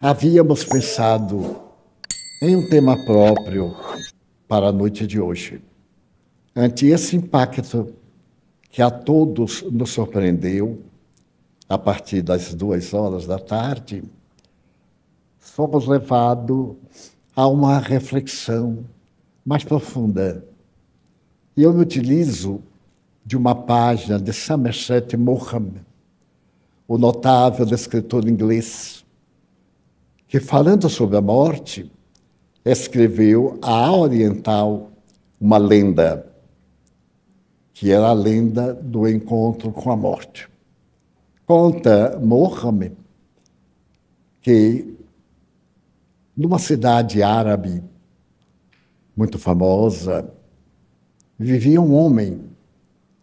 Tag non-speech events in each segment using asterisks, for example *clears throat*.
havíamos pensado em um tema próprio para a noite de hoje. Ante esse impacto que a todos nos surpreendeu, a partir das duas horas da tarde, fomos levados a uma reflexão mais profunda. E eu me utilizo de uma página de Somerset Maugham, o notável escritor inglês, que falando sobre a morte, escreveu a Oriental, uma lenda, que era a lenda do encontro com a morte. Conta Mohammed que numa cidade árabe muito famosa vivia um homem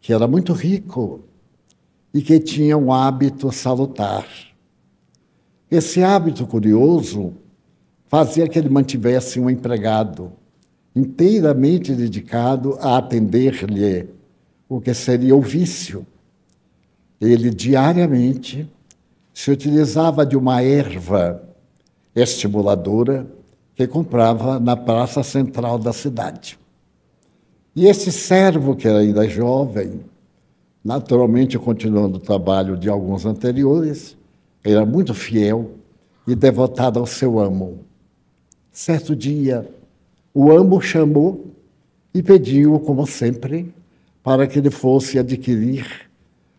que era muito rico e que tinha um hábito salutar. Esse hábito curioso fazia que ele mantivesse um empregado inteiramente dedicado a atender-lhe o que seria o vício. Ele diariamente se utilizava de uma erva estimuladora que comprava na praça central da cidade. E esse servo, que era ainda jovem, naturalmente continuando o trabalho de alguns anteriores, era muito fiel e devotado ao seu amo. Certo dia, o amo chamou e pediu, como sempre, para que ele fosse adquirir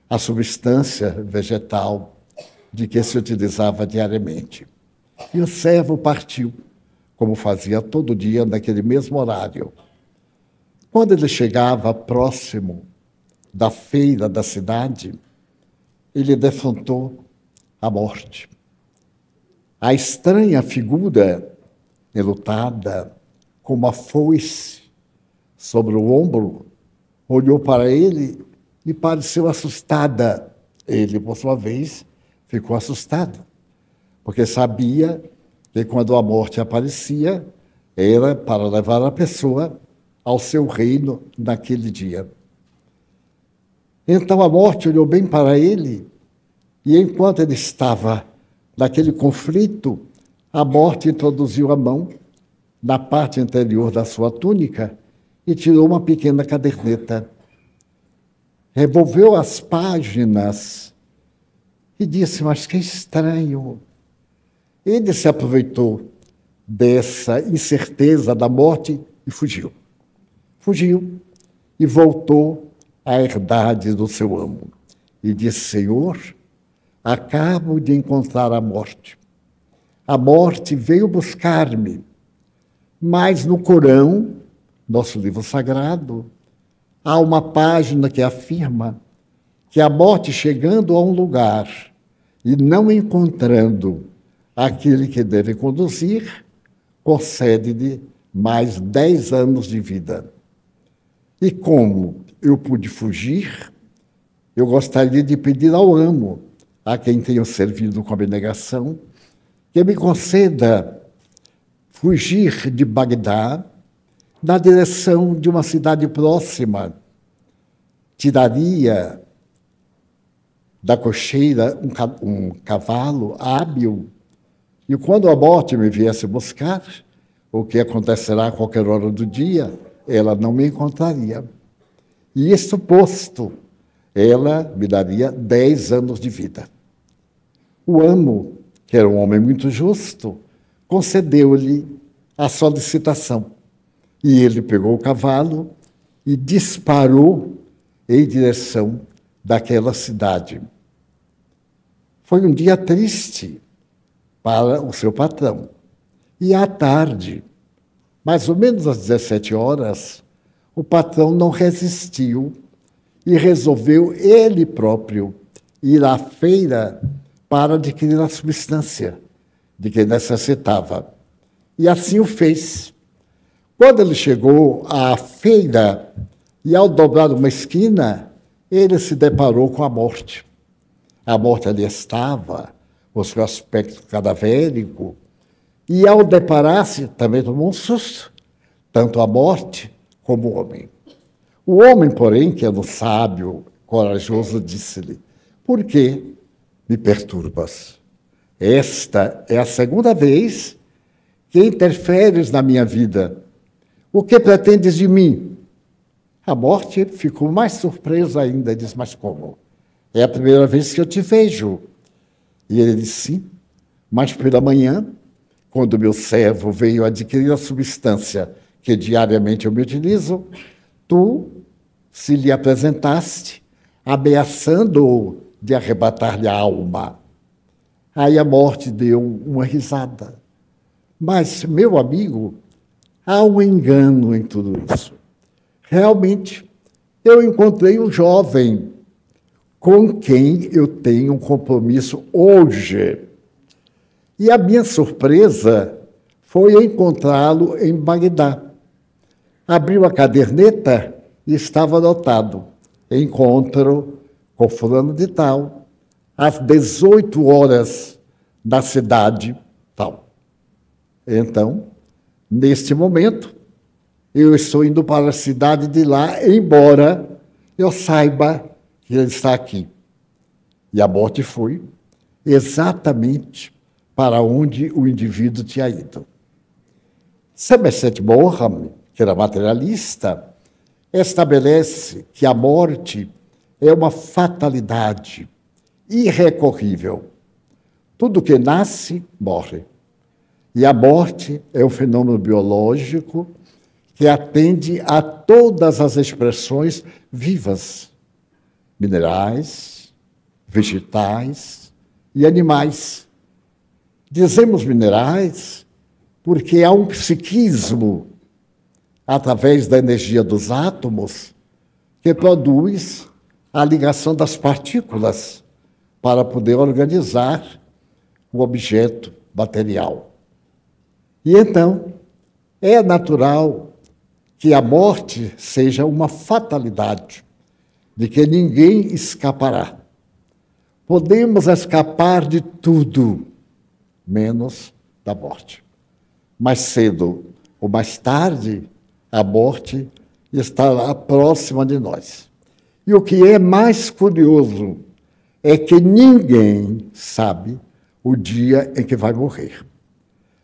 a substância vegetal de que se utilizava diariamente. E o servo partiu, como fazia todo dia naquele mesmo horário. Quando ele chegava próximo da feira da cidade, ele defrontou a morte. A estranha figura enlutada, com uma foice sobre o ombro, olhou para ele e pareceu assustada. Ele, por sua vez, ficou assustado, porque sabia que quando a morte aparecia, era para levar a pessoa ao seu reino naquele dia. Então a morte olhou bem para ele, e enquanto ele estava naquele conflito, a morte introduziu a mão na parte interior da sua túnica e tirou uma pequena caderneta. Revolveu as páginas e disse: Mas que estranho. Ele se aproveitou dessa incerteza da morte e fugiu. Fugiu e voltou à herdade do seu amo. E disse: Senhor, acabo de encontrar a morte. A morte veio buscar-me. Mas no Corão, nosso livro sagrado, há uma página que afirma que a morte chegando a um lugar e não encontrando aquele que deve conduzir, concede-lhe mais dez anos de vida. E como eu pude fugir, eu gostaria de pedir ao amo, a quem tenho servido com abnegação, que me conceda fugir de Bagdá na direção de uma cidade próxima. Tiraria da cocheira um, um cavalo hábil, e quando a morte me viesse buscar, o que acontecerá a qualquer hora do dia, ela não me encontraria. E isso posto, ela me daria dez anos de vida. O amo, que era um homem muito justo, concedeu-lhe a solicitação. E ele pegou o cavalo e disparou em direção daquela cidade. Foi um dia triste para o seu patrão. E à tarde, mais ou menos às 17 horas, o patrão não resistiu e resolveu ele próprio ir à feira para adquirir a substância de que necessitava. E assim o fez. Quando ele chegou à feira e ao dobrar uma esquina, ele se deparou com a morte. A morte ali estava, com seu aspecto cadavérico, e ao deparar-se, também tomou um susto, tanto a morte como o homem. O homem, porém, que era um sábio, corajoso, disse-lhe: Por que me perturbas? Esta é a segunda vez que interferes na minha vida. O que pretendes de mim? A morte ficou mais surpresa ainda, diz: Mas como? É a primeira vez que eu te vejo. E ele disse: Sim, mas pela manhã, quando meu servo veio adquirir a substância que diariamente eu me utilizo, tu se lhe apresentaste, ameaçando-o de arrebatar-lhe a alma. Aí a morte deu uma risada. Mas, meu amigo, há um engano em tudo isso. Realmente, eu encontrei um jovem com quem eu tenho um compromisso hoje. E a minha surpresa foi encontrá-lo em Bagdá. Abriu a caderneta e estava anotado: encontro com fulano de tal, às 18 horas da cidade tal. Então, neste momento, eu estou indo para a cidade de lá, embora eu saiba que ele está aqui. E a morte foi exatamente para onde o indivíduo tinha ido. Somerset Maugham, que era materialista, estabelece que a morte é uma fatalidade irrecorrível. Tudo que nasce, morre. E a morte é um fenômeno biológico que atende a todas as expressões vivas, minerais, vegetais e animais. Dizemos minerais porque há um psiquismo através da energia dos átomos que produz a ligação das partículas para poder organizar o objeto material. E então, é natural que a morte seja uma fatalidade, de que ninguém escapará. Podemos escapar de tudo, menos da morte. Mais cedo ou mais tarde, a morte estará próxima de nós. E o que é mais curioso é que ninguém sabe o dia em que vai morrer.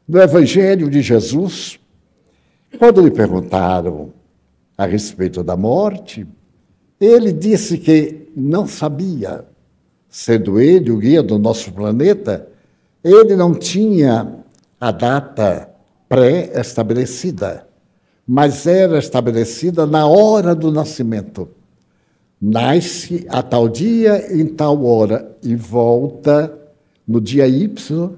No Evangelho de Jesus, quando lhe perguntaram a respeito da morte, ele disse que não sabia, sendo ele o guia do nosso planeta, ele não tinha a data pré-estabelecida, mas era estabelecida na hora do nascimento. Nasce a tal dia, em tal hora, e volta no dia Y,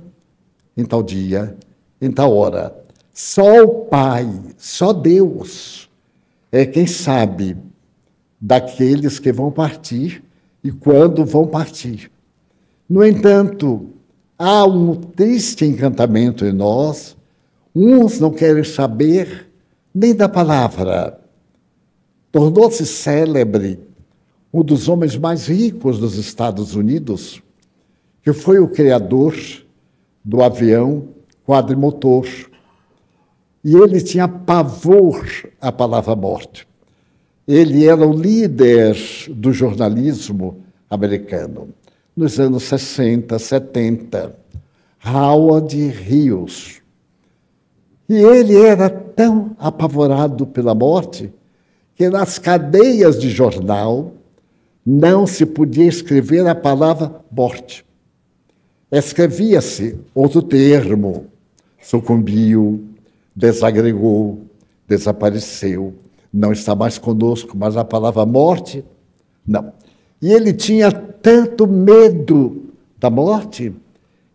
em tal dia, em tal hora. Só o Pai, só Deus é quem sabe daqueles que vão partir e quando vão partir. No entanto, há um triste encantamento em nós. Uns não querem saber nem da palavra. Tornou-se célebre um dos homens mais ricos dos Estados Unidos, que foi o criador do avião quadrimotor e ele tinha pavor à palavra morte. Ele era o líder do jornalismo americano nos anos 60, 70. Howard Hughes. E ele era tão apavorado pela morte que nas cadeias de jornal não se podia escrever a palavra morte. Escrevia-se outro termo, sucumbiu, desagregou, desapareceu, não está mais conosco, mas a palavra morte, não. E ele tinha tanto medo da morte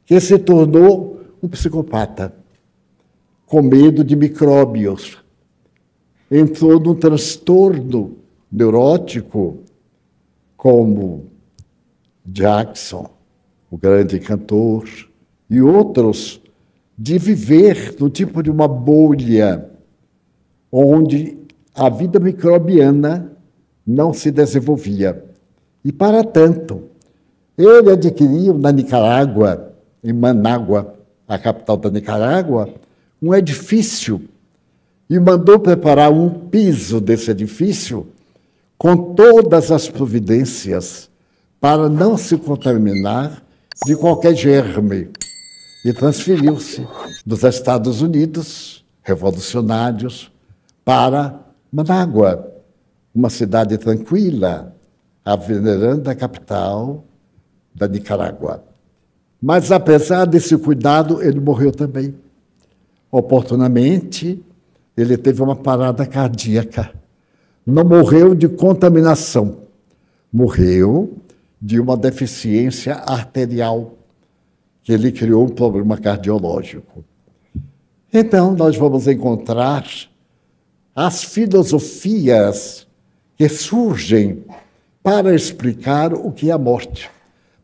que se tornou um psicopata, com medo de micróbios. Entrou num transtorno neurótico, como Jackson, o grande cantor, e outros de viver no tipo de uma bolha onde a vida microbiana não se desenvolvia. E, para tanto, ele adquiriu na Nicarágua, em Manágua, a capital da Nicarágua, um edifício e mandou preparar um piso desse edifício com todas as providências para não se contaminar de qualquer germe e transferiu-se dos Estados Unidos, revolucionários, para Manágua, uma cidade tranquila, a veneranda capital da Nicarágua. Mas, apesar desse cuidado, ele morreu também. Oportunamente, ele teve uma parada cardíaca. Não morreu de contaminação, morreu de uma deficiência arterial, que ele criou um problema cardiológico. Então, nós vamos encontrar as filosofias que surgem para explicar o que é a morte.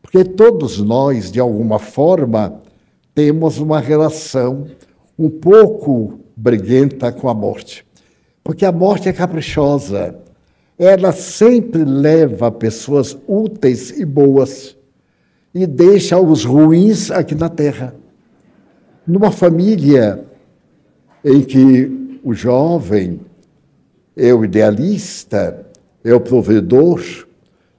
Porque todos nós, de alguma forma, temos uma relação um pouco briguenta com a morte. Porque a morte é caprichosa. Ela sempre leva pessoas úteis e boas e deixa os ruins aqui na terra. Numa família em que o jovem é o idealista, é o provedor,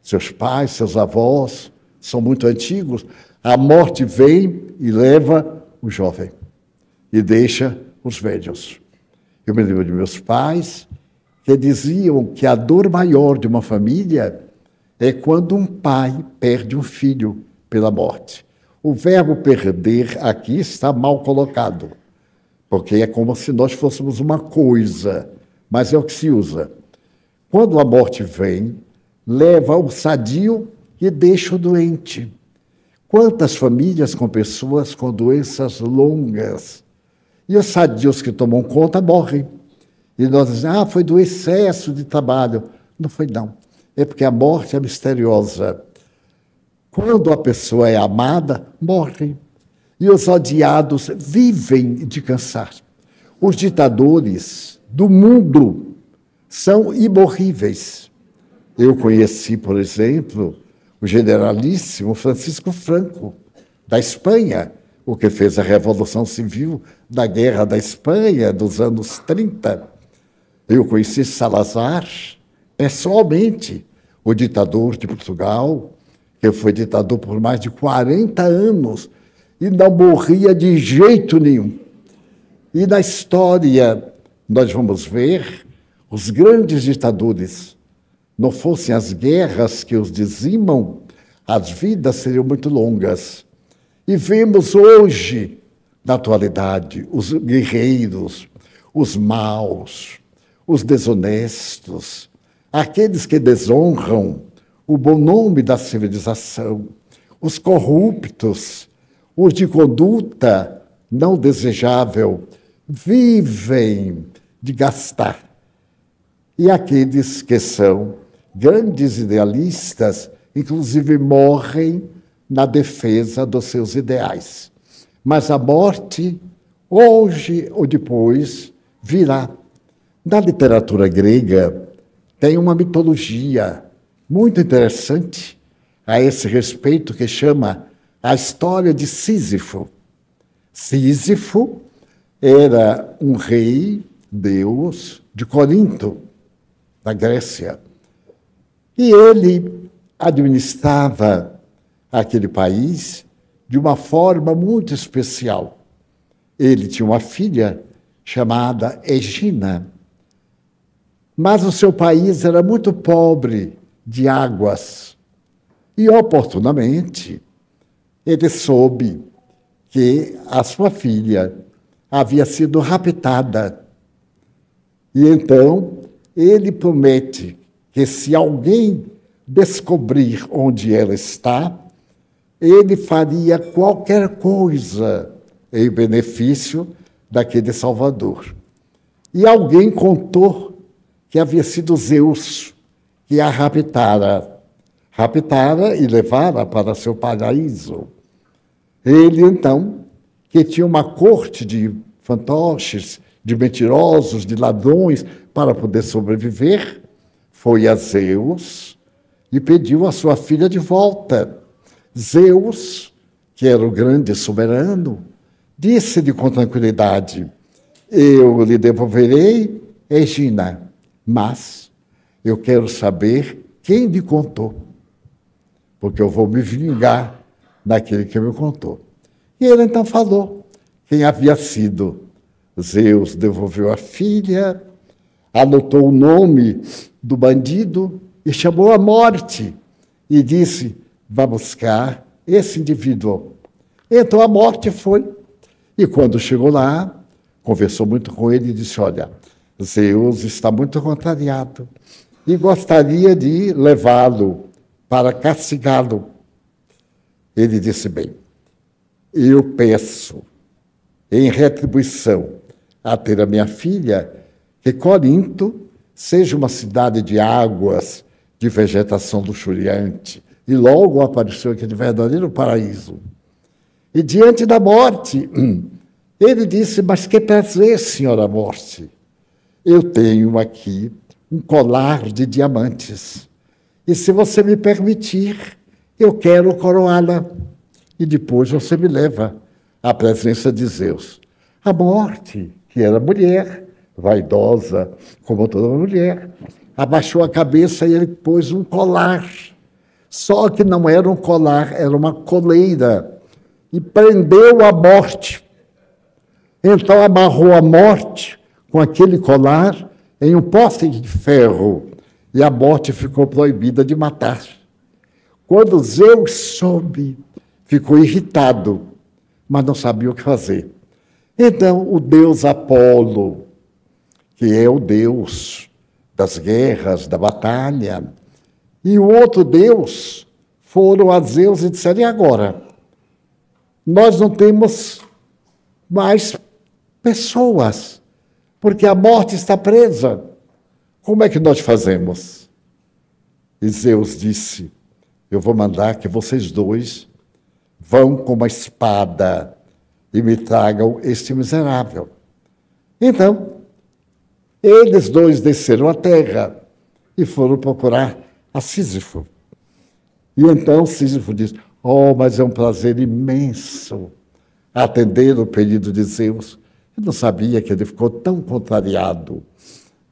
seus pais, seus avós são muito antigos, a morte vem e leva o jovem e deixa os velhos. Eu me lembro de meus pais que diziam que a dor maior de uma família é quando um pai perde um filho pela morte. O verbo perder aqui está mal colocado, porque é como se nós fôssemos uma coisa, mas é o que se usa. Quando a morte vem, leva o sadio e deixa o doente. Quantas famílias com pessoas com doenças longas, e os sadios que tomam conta morrem. E nós dizemos, ah, foi do excesso de trabalho. Não foi, não. É porque a morte é misteriosa. Quando a pessoa é amada, morre. E os odiados vivem de cansar. Os ditadores do mundo são imorríveis. Eu conheci, por exemplo, o generalíssimo Francisco Franco, da Espanha, o que fez a Revolução Civil da Guerra da Espanha dos anos 30. Eu conheci Salazar pessoalmente, o ditador de Portugal, que foi ditador por mais de 40 anos e não morria de jeito nenhum. E na história nós vamos ver os grandes ditadores. Não fossem as guerras que os dizimam, as vidas seriam muito longas. E vemos hoje, na atualidade, os guerreiros, os maus, os desonestos, aqueles que desonram o bom nome da civilização, os corruptos, os de conduta não desejável, vivem de gastar. E aqueles que são grandes idealistas, inclusive morrem na defesa dos seus ideais. Mas a morte, hoje ou depois, virá. Na literatura grega, tem uma mitologia muito interessante a esse respeito que chama a história de Sísifo. Sísifo era um rei, deus, de Corinto, da Grécia. E ele administrava aquele país de uma forma muito especial. Ele tinha uma filha chamada Egina, mas o seu país era muito pobre de águas. E, oportunamente, ele soube que a sua filha havia sido raptada. E então ele promete que se alguém descobrir onde ela está, ele faria qualquer coisa em benefício daquele Salvador. E alguém contou que havia sido Zeus que a raptara, raptara e levara para seu paraíso. Ele, então, que tinha uma corte de fantoches, de mentirosos, de ladrões, para poder sobreviver, foi a Zeus e pediu a sua filha de volta. Zeus, que era o grande soberano, disse-lhe com tranquilidade: Eu lhe devolverei Egina, mas eu quero saber quem lhe contou, porque eu vou me vingar daquele que me contou. E ele então falou quem havia sido. Zeus devolveu a filha, anotou o nome do bandido e chamou a morte e disse: Vá buscar esse indivíduo. Então a morte foi. E quando chegou lá, conversou muito com ele e disse: Olha, Zeus está muito contrariado e gostaria de levá-lo para castigá-lo. Ele disse: Bem, eu peço em retribuição a ter a minha filha que Corinto seja uma cidade de águas, de vegetação luxuriante. E logo apareceu aquele verdadeiro paraíso. E diante da morte, *clears throat* ele disse: Mas que prazer, senhora morte. Eu tenho aqui um colar de diamantes. E se você me permitir, eu quero coroá-la. E depois você me leva à presença de Zeus. A morte, que era mulher, vaidosa, como toda mulher, abaixou a cabeça e ele pôs um colar. Só que não era um colar, era uma coleira. E prendeu a morte. Então amarrou a morte com aquele colar em um poste de ferro. E a morte ficou proibida de matar. Quando Zeus soube, ficou irritado, mas não sabia o que fazer. Então, o deus Apolo, que é o deus das guerras, da batalha, e o outro deus foram a Zeus e disseram: e agora? Nós não temos mais pessoas, porque a morte está presa. Como é que nós fazemos? E Zeus disse: Eu vou mandar que vocês dois vão com uma espada e me tragam este miserável. Então, eles dois desceram à terra e foram procurar a Sísifo. E então Sísifo diz: Oh, mas é um prazer imenso atender o pedido de Zeus. Eu não sabia que ele ficou tão contrariado.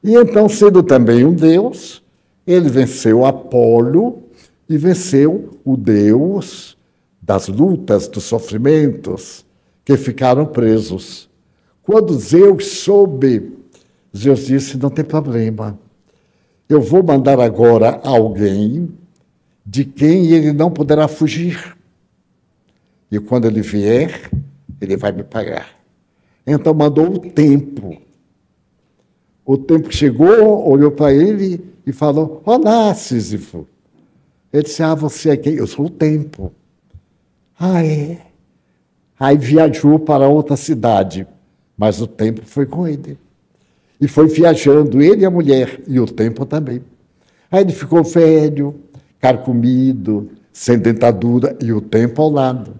E então, sendo também um deus, ele venceu Apolo e venceu o deus das lutas, dos sofrimentos, que ficaram presos. Quando Zeus soube, Zeus disse: não tem problema. Eu vou mandar agora alguém de quem ele não poderá fugir. E quando ele vier, ele vai me pagar. Então mandou o tempo. O tempo chegou, olhou para ele e falou: Olá, Sísifo. Ele disse: Ah, você é quem? Eu sou o tempo. Ah, é. Aí viajou para outra cidade, mas o tempo foi com ele. E foi viajando, ele e a mulher, e o tempo também. Aí ele ficou velho, carcomido, sem dentadura, e o tempo ao lado.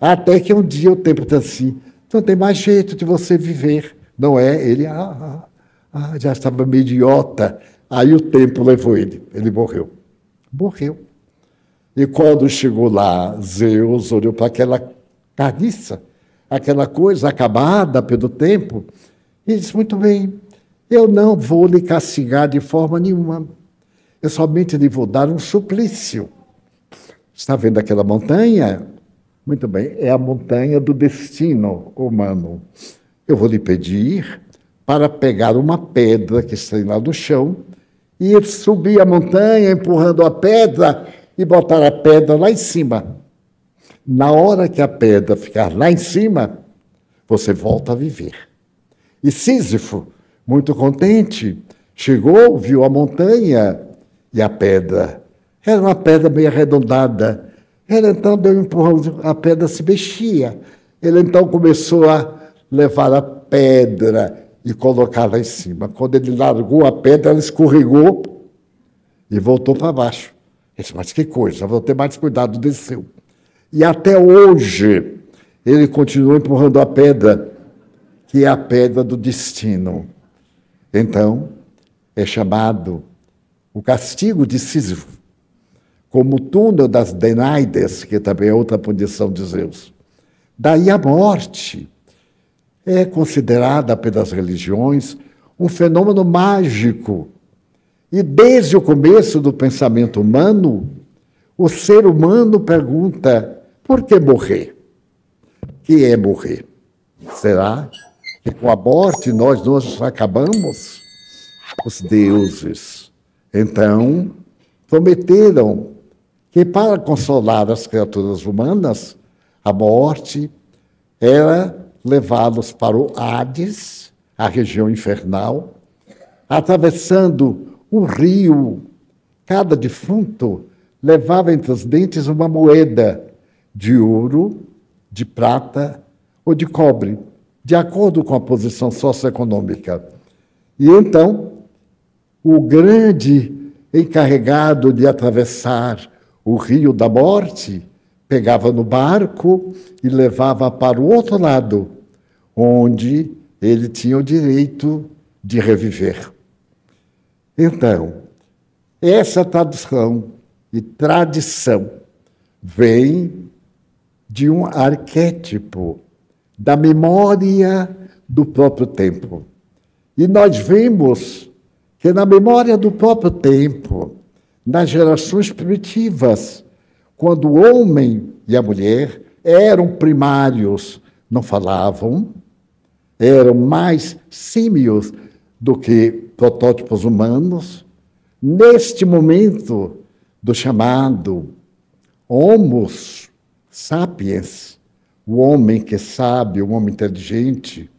Até que um dia o tempo disse assim: não tem mais jeito de você viver, não é? Ele ah, ah, ah, já estava meio idiota. Aí o tempo levou ele, ele morreu. Morreu. E quando chegou lá, Zeus olhou para aquela carniça, aquela coisa acabada pelo tempo, e disse: Muito bem, eu não vou lhe castigar de forma nenhuma, eu somente lhe vou dar um suplício. Está vendo aquela montanha? Muito bem, é a montanha do destino humano. Eu vou lhe pedir para pegar uma pedra que está lá no chão e subir a montanha empurrando a pedra e botar a pedra lá em cima. Na hora que a pedra ficar lá em cima, você volta a viver. E Sísifo, muito contente, chegou, viu a montanha e a pedra. Era uma pedra meio arredondada. Ele então deu um empurrão, a pedra se mexia. Ele então começou a levar a pedra e colocar lá em cima. Quando ele largou a pedra, ela escorregou e voltou para baixo. Ele disse, mas que coisa, vou ter mais cuidado, desceu. E até hoje, ele continua empurrando a pedra, que é a pedra do destino. Então, é chamado o castigo de Sísifo, como o túnel das Denaides, que também é outra punição de Zeus. Daí a morte é considerada pelas religiões um fenômeno mágico e desde o começo do pensamento humano, o ser humano pergunta: por que morrer? que é morrer? Será que com a morte nós nos acabamos? Os deuses, então, prometeram que para consolar as criaturas humanas, a morte era levá-los para o Hades, a região infernal, atravessando o rio. Cada defunto levava entre os dentes uma moeda de ouro, de prata ou de cobre, de acordo com a posição socioeconômica. E então, o grande encarregado de atravessar o rio da morte pegava no barco e levava para o outro lado, onde ele tinha o direito de reviver. Então, essa tradução e tradição vem de um arquétipo da memória do próprio tempo. E nós vemos que na memória do próprio tempo, nas gerações primitivas, quando o homem e a mulher eram primários, não falavam, eram mais símios do que protótipos humanos. Neste momento do chamado Homo sapiens, o homem que sabe, o homem inteligente,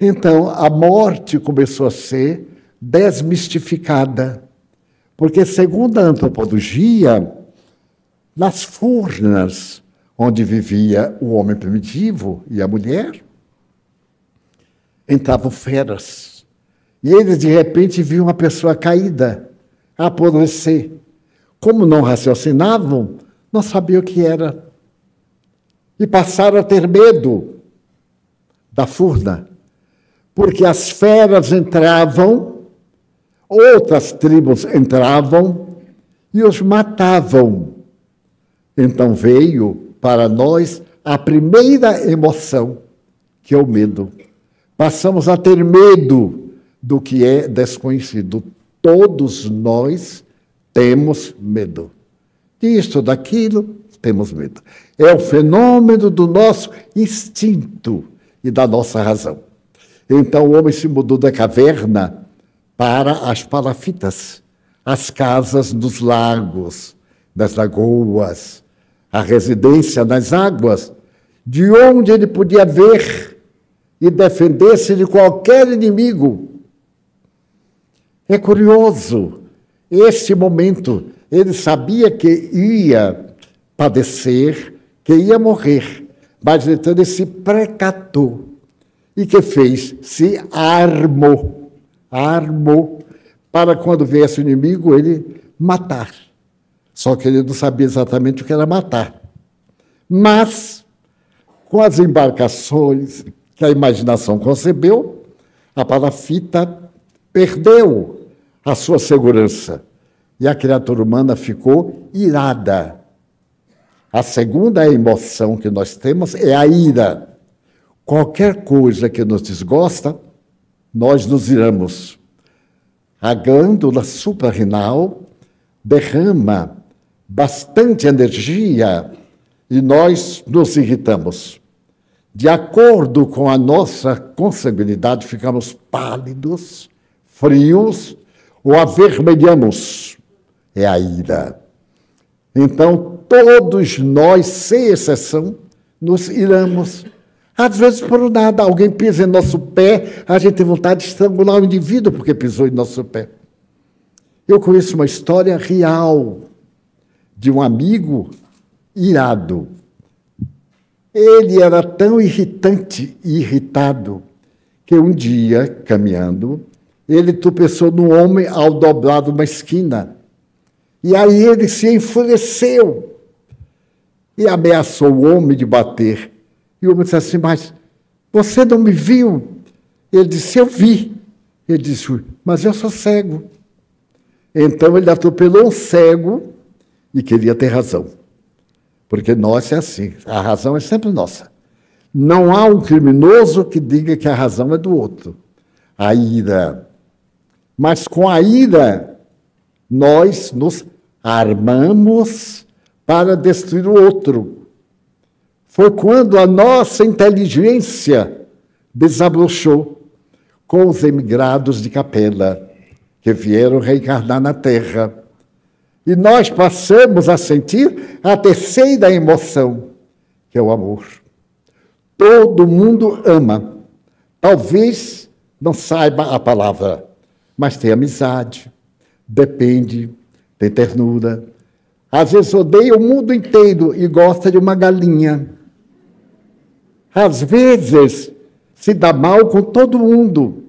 então a morte começou a ser desmistificada. Porque, segundo a antropologia, nas furnas onde vivia o homem primitivo e a mulher, entravam feras. E eles, de repente, viam uma pessoa caída, apodrecer. Como não raciocinavam, não sabiam o que era. E passaram a ter medo da furna, porque as feras entravam, outras tribos entravam e os matavam. Então veio para nós a primeira emoção, que é o medo. Passamos a ter medo do que é desconhecido. Todos nós temos medo. Disto, daquilo, temos medo. É o fenômeno do nosso instinto e da nossa razão. Então o homem se mudou da caverna para as palafitas, as casas dos lagos, das lagoas, a residência nas águas, de onde ele podia ver e defender-se de qualquer inimigo. É curioso, este momento, ele sabia que ia padecer, que ia morrer, mas ele se precatou. E que fez? Se armou, armou, para quando viesse o inimigo, ele matar. Só que ele não sabia exatamente o que era matar. Mas, com as embarcações que a imaginação concebeu, a palafita perdeu a sua segurança e a criatura humana ficou irada. A segunda emoção que nós temos é a ira. Qualquer coisa que nos desgosta, nós nos iramos. A glândula suprarrenal derrama bastante energia e nós nos irritamos. De acordo com a nossa consanguinidade, ficamos pálidos, frios ou avermelhamos. É a ira. Então, todos nós, sem exceção, nos iramos. Às vezes, por nada, alguém pisa em nosso pé, a gente tem vontade de estrangular o indivíduo porque pisou em nosso pé. Eu conheço uma história real de um amigo irado. Ele era tão irritante e irritado que um dia, caminhando, ele tropeçou num homem ao dobrar uma esquina. E aí ele se enfureceu e ameaçou o homem de bater. E o homem disse assim: Mas você não me viu? Ele disse: Eu vi. Ele disse: Mas eu sou cego. Então ele atropelou um cego e queria ter razão. Porque nós é assim, a razão é sempre nossa. Não há um criminoso que diga que a razão é do outro. A ira. Mas com a ira, nós nos armamos para destruir o outro. foi quando a nossa inteligência desabrochou com os emigrados de Capela, que vieram reencarnar na Terra. E nós passamos a sentir a terceira emoção, que é o amor. Todo mundo ama. Talvez não saiba a palavra, mas tem amizade, depende, tem ternura. Às vezes odeia o mundo inteiro e gosta de uma galinha. Às vezes se dá mal com todo mundo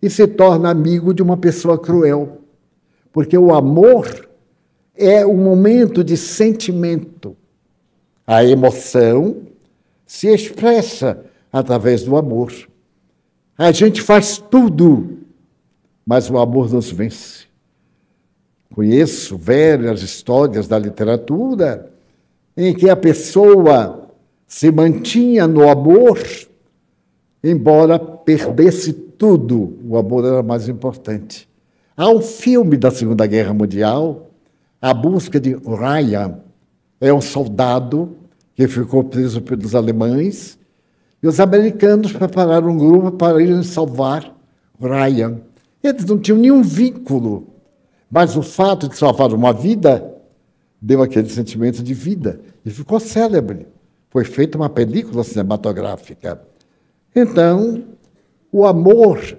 e se torna amigo de uma pessoa cruel. Porque o amor é um momento de sentimento. A emoção se expressa através do amor. A gente faz tudo, mas o amor nos vence. Conheço velhas histórias da literatura em que a pessoa se mantinha no amor, embora perdesse tudo, o amor era mais importante. Há um filme da Segunda Guerra Mundial, A Busca de Ryan. É um soldado que ficou preso pelos alemães e os americanos prepararam um grupo para irem salvar Ryan. Eles não tinham nenhum vínculo, mas o fato de salvar uma vida deu aquele sentimento de vida e ficou célebre. Foi feita uma película cinematográfica. Então, o amor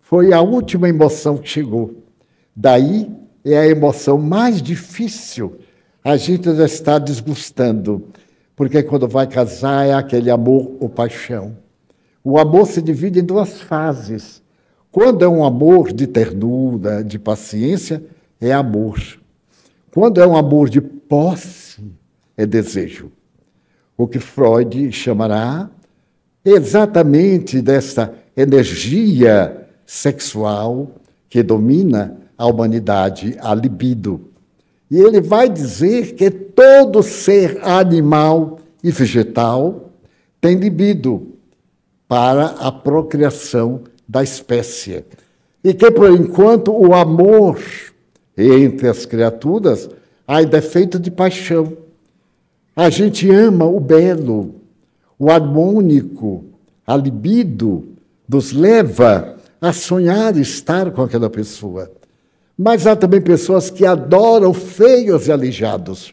foi a última emoção que chegou. Daí é a emoção mais difícil. A gente já está desgostando porque quando vai casar é aquele amor ou paixão. O amor se divide em duas fases. Quando é um amor de ternura, de paciência, é amor. Quando é um amor de posse, é desejo. O que Freud chamará exatamente dessa energia sexual que domina a humanidade, a libido. E ele vai dizer que todo ser animal e vegetal tem libido para a procriação da espécie. E que, por enquanto, o amor entre as criaturas ainda é feito de paixão. A gente ama o belo, o harmônico, a libido nos leva a sonhar estar com aquela pessoa. Mas há também pessoas que adoram feios e aleijados.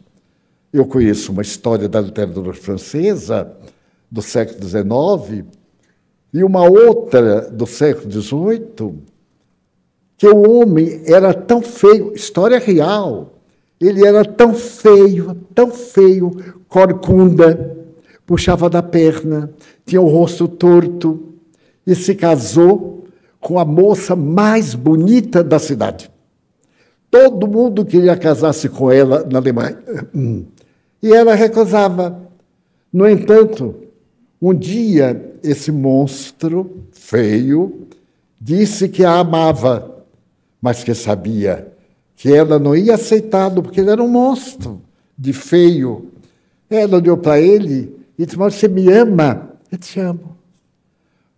Eu conheço uma história da literatura francesa do século XIX e uma outra do século XVIII, que o homem era tão feio, história real, ele era tão feio, tão feio, corcunda, puxava da perna, tinha o rosto torto e se casou com a moça mais bonita da cidade. Todo mundo queria casar-se com ela na Alemanha. *clears throat* E ela recusava. No entanto, um dia esse monstro feio disse que a amava, mas que sabia que ela não ia aceitá-lo porque ele era um monstro de feio. Ela olhou para ele e disse: Mas você me ama? Eu te amo.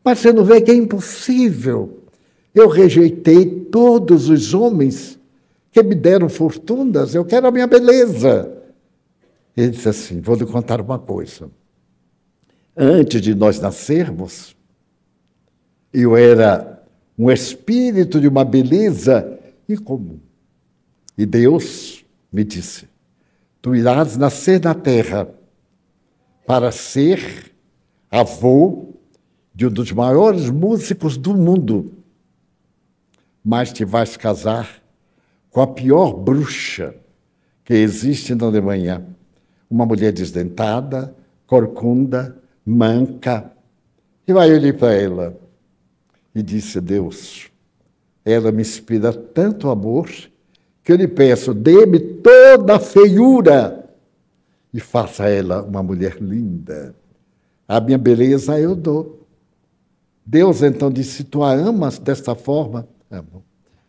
Mas você não vê que é impossível. Eu rejeitei todos os homens que me deram fortunas, eu quero a minha beleza. Ele disse assim: Vou lhe contar uma coisa. Antes de nós nascermos, eu era um espírito de uma beleza incomum. E Deus me disse: Tu irás nascer na terra para ser avô de um dos maiores músicos do mundo, mas te vais casar com a pior bruxa que existe na Alemanha. Uma mulher desdentada, corcunda, manca. E vai olhar para ela e disse: Deus, ela me inspira tanto amor que eu lhe peço, dê-me toda a feiura e faça ela uma mulher linda. A minha beleza eu dou. Deus então disse: Tu a amas desta forma? Amo.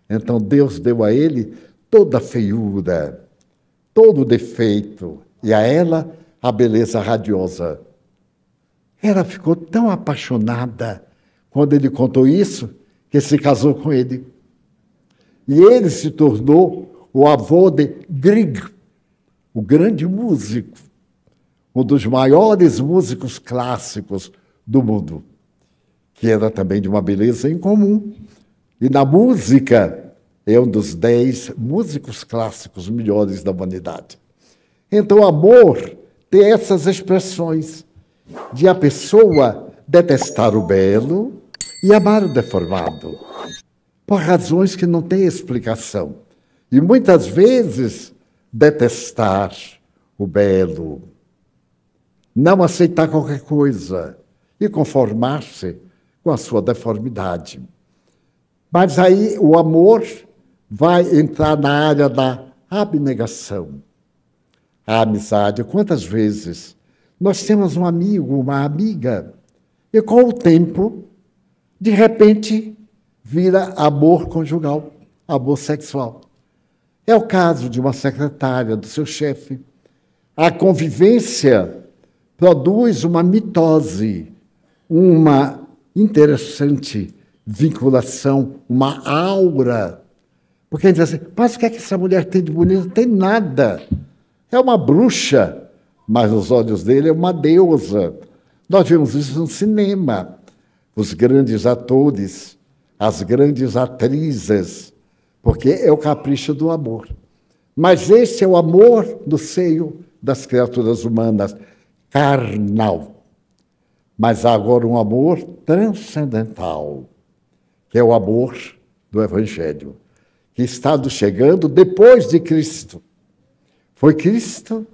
Então Deus deu a ele toda a feiura, todo o defeito, e a ela a beleza radiosa. Ela ficou tão apaixonada quando ele contou isso, que se casou com ele. E ele se tornou o avô de Grieg, o grande músico, um dos maiores músicos clássicos do mundo, que era também de uma beleza incomum. E na música, é um dos dez músicos clássicos melhores da humanidade. Então, amor tem essas expressões de a pessoa detestar o belo e amar o deformado, por razões que não têm explicação. E muitas vezes detestar o belo, não aceitar qualquer coisa e conformar-se com a sua deformidade. Mas aí o amor vai entrar na área da abnegação. A amizade, quantas vezes nós temos um amigo, uma amiga, e com o tempo, de repente, vira amor conjugal, amor sexual. É o caso de uma secretária, do seu chefe. A convivência produz uma mitose, uma interessante vinculação, uma aura. Porque a gente diz assim, mas o que é que essa mulher tem de bonito? Não tem nada. É uma bruxa, mas nos olhos dele é uma deusa. Nós vemos isso no cinema. Os grandes atores, as grandes atrizes, porque é o capricho do amor. Mas esse é o amor do seio das criaturas humanas, carnal. Mas há agora um amor transcendental, que é o amor do Evangelho, que está chegando depois de Cristo. Foi Cristo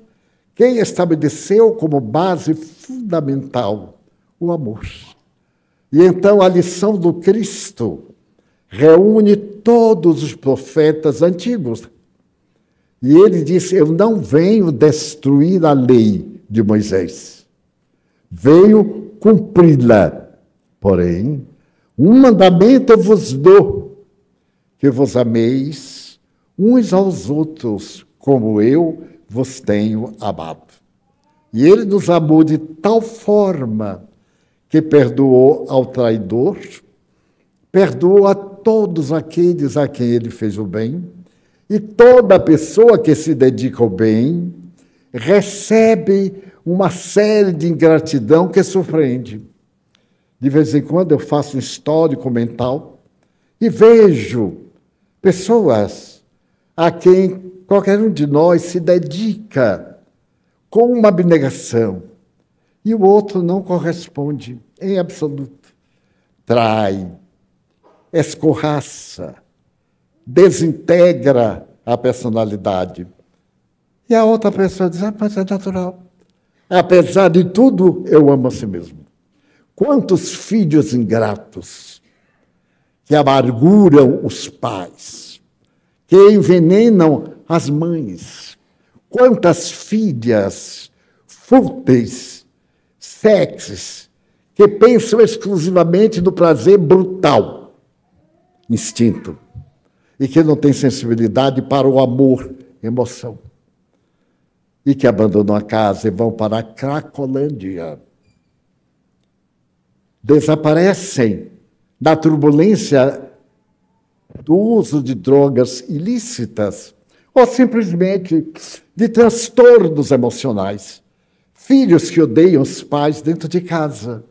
quem estabeleceu como base fundamental o amor. E então a lição do Cristo reúne todos os profetas antigos. E ele disse: Eu não venho destruir a lei de Moisés, venho cumpri-la. Porém, um mandamento eu vos dou: que vos ameis uns aos outros, como eu vos tenho amado. E ele nos amou de tal forma que perdoou ao traidor, perdoou a todos aqueles a quem ele fez o bem, e toda pessoa que se dedica ao bem recebe uma série de ingratidão que surpreende. De vez em quando eu faço um histórico mental e vejo pessoas a quem qualquer um de nós se dedica com uma abnegação e o outro não corresponde em absoluto. Trai, escorraça, desintegra a personalidade. E a outra pessoa diz: ah, mas é natural. Apesar de tudo, eu amo a si mesmo. Quantos filhos ingratos que amarguram os pais, que envenenam as mães. Quantas filhas fúteis, sexys, que pensam exclusivamente no prazer brutal, instinto, e que não têm sensibilidade para o amor, emoção. E que abandonam a casa e vão para a Cracolândia. Desaparecem da turbulência do uso de drogas ilícitas ou simplesmente de transtornos emocionais. Filhos que odeiam os pais dentro de casa,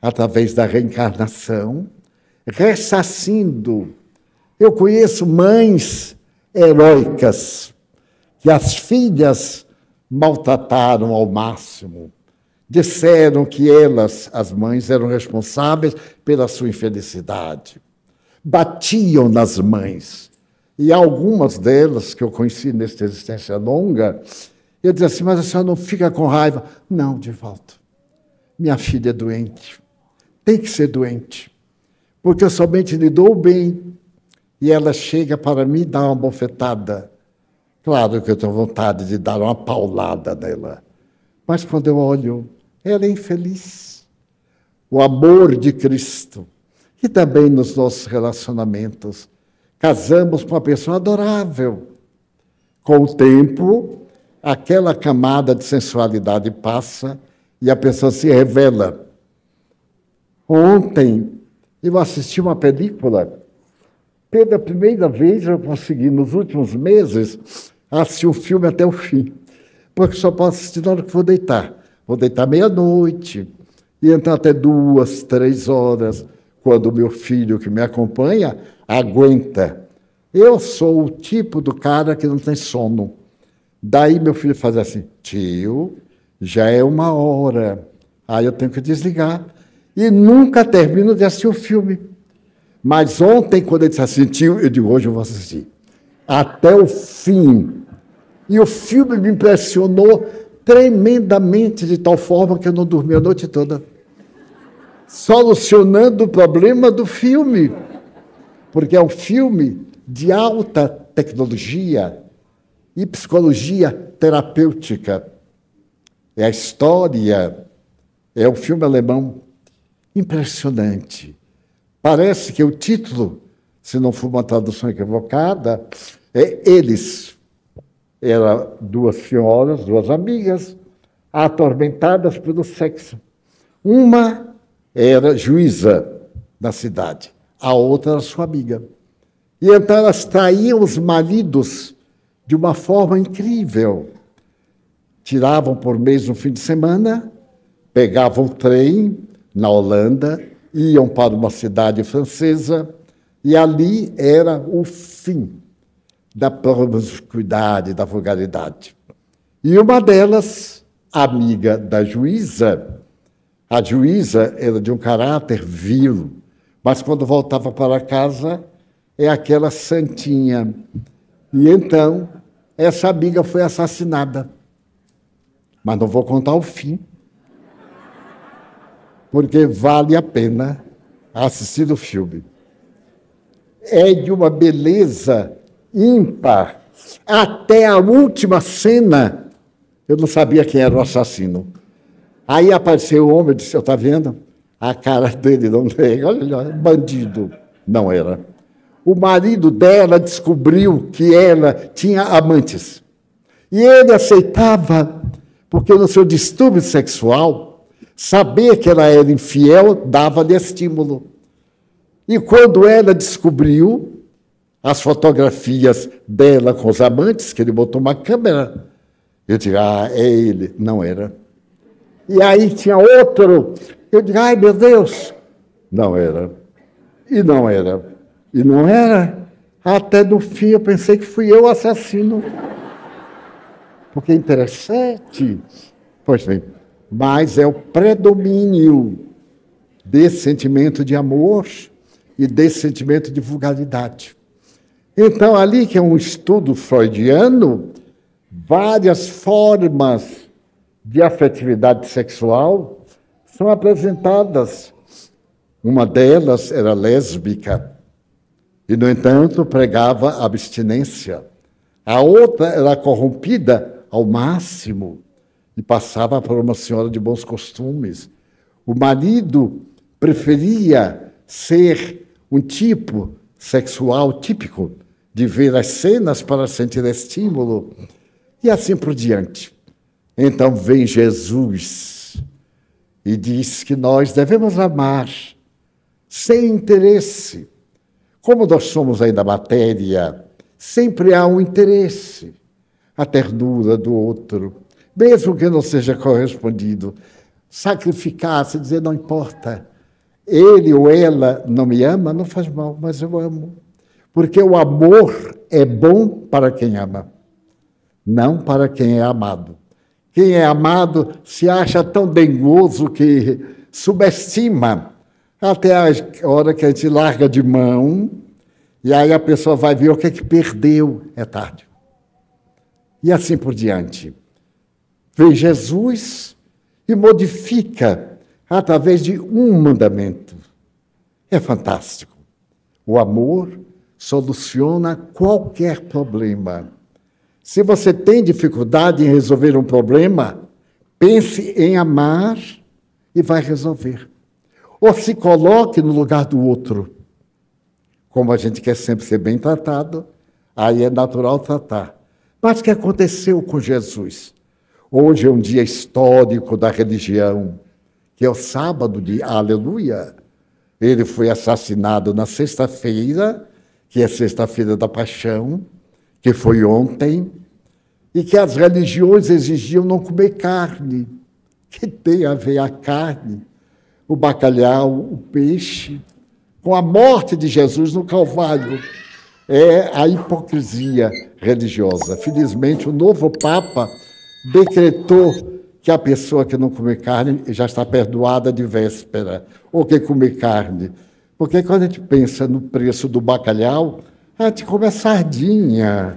através da reencarnação, ressacindo. Eu conheço mães heróicas que as filhas maltrataram ao máximo. Disseram que elas, as mães, eram responsáveis pela sua infelicidade. Batiam nas mães e algumas delas que eu conheci nesta existência longa, eu dizia assim, mas a senhora não fica com raiva? Não, de volta. Minha filha é doente. Tem que ser doente. Porque eu somente lhe dou o bem e ela chega para mim dá uma bofetada. Claro que eu tenho vontade de dar uma paulada nela. Mas quando eu olho, ela é infeliz. O amor de Cristo. E também nos nossos relacionamentos casamos com uma pessoa adorável. Com o tempo, aquela camada de sensualidade passa e a pessoa se revela. Ontem eu assisti uma película, pela primeira vez eu consegui, nos últimos meses, assistir um filme até o fim. porque só posso assistir na hora que vou deitar. Vou deitar meia-noite, e então até duas, três horas, quando o meu filho que me acompanha aguenta. Eu sou o tipo do cara que não tem sono. Daí meu filho faz assim, tio, já é uma hora. Aí eu tenho que desligar. E nunca termino de assistir o filme. Mas ontem, quando ele disse assim, tio, eu digo, hoje eu vou assistir. Até o fim. E o filme me impressionou tremendamente, de tal forma que eu não dormi a noite toda. Solucionando o problema do filme. Porque é um filme de alta tecnologia e psicologia terapêutica. É a história, é um filme alemão impressionante. Parece que o título, se não for uma tradução equivocada, é Eles. Eram duas senhoras, duas amigas, atormentadas pelo sexo. Uma era juíza da cidade, a outra era sua amiga. E então elas traíam os maridos de uma forma incrível. Tiravam por mês no fim de semana, pegavam o trem na Holanda, iam para uma cidade francesa, e ali era o fim da promiscuidade, da vulgaridade. E uma delas, amiga da juíza, a juíza era de um caráter vil, mas quando voltava para casa, é aquela santinha. E então, essa amiga foi assassinada. Mas não vou contar o fim, porque vale a pena assistir o filme. É de uma beleza ímpar. Até a última cena, eu não sabia quem era o assassino. Aí apareceu o homem e disse: Está vendo? A cara dele não tem. Olha, bandido. Não era. O marido dela descobriu que ela tinha amantes. E ele aceitava, porque no seu distúrbio sexual, saber que ela era infiel dava-lhe estímulo. E quando ela descobriu, as fotografias dela com os amantes, que ele botou uma câmera. Eu digo, ah, é ele. Não era. E aí tinha outro. Eu digo, ai meu Deus. Não era. E não era. E não era. Até no fim eu pensei que fui eu o assassino. Porque é interessante. Pois bem, mas é o predomínio desse sentimento de amor e desse sentimento de vulgaridade. Então, ali que é um estudo freudiano, várias formas de afetividade sexual são apresentadas. Uma delas era lésbica, e, no entanto, pregava abstinência. A outra era corrompida ao máximo e passava por uma senhora de bons costumes. O marido preferia ser um tipo sexual típico, de ver as cenas para sentir estímulo, e assim por diante. Então vem Jesus e diz que nós devemos amar sem interesse. Como nós somos ainda matéria, sempre há um interesse, a ternura do outro, mesmo que não seja correspondido. Sacrificar-se, dizer não importa, ele ou ela não me ama, não faz mal, mas eu amo. Porque o amor é bom para quem ama, não para quem é amado. Quem é amado se acha tão dengoso que subestima até a hora que a gente larga de mão e aí a pessoa vai ver o que é que perdeu, é tarde. E assim por diante. Vem Jesus e modifica através de um mandamento. É fantástico. O amor soluciona qualquer problema. Se você tem dificuldade em resolver um problema, pense em amar e vai resolver. Ou se coloque no lugar do outro. Como a gente quer sempre ser bem tratado, aí é natural tratar. Mas o que aconteceu com Jesus? Hoje é um dia histórico da religião, que é o sábado de Aleluia. Ele foi assassinado na sexta-feira que é Sexta-feira da Paixão, que foi ontem, e que as religiões exigiam não comer carne. Que tem a ver a carne, o bacalhau, o peixe, com a morte de Jesus no Calvário? É a hipocrisia religiosa. Felizmente, o novo Papa decretou que a pessoa que não come carne já está perdoada de véspera, ou que come carne. Porque quando a gente pensa no preço do bacalhau, a gente come a sardinha,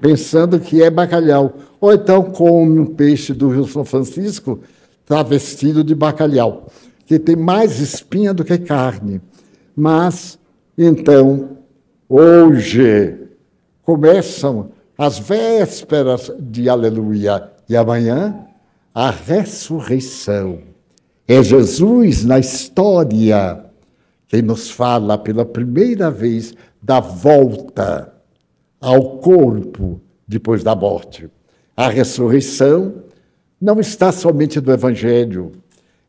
pensando que é bacalhau. Ou então come um peixe do Rio São Francisco travestido de bacalhau, que tem mais espinha do que carne. Mas, então, hoje começam as vésperas de Aleluia e amanhã a ressurreição. É Jesus na história quem nos fala pela primeira vez da volta ao corpo depois da morte. A ressurreição não está somente no Evangelho.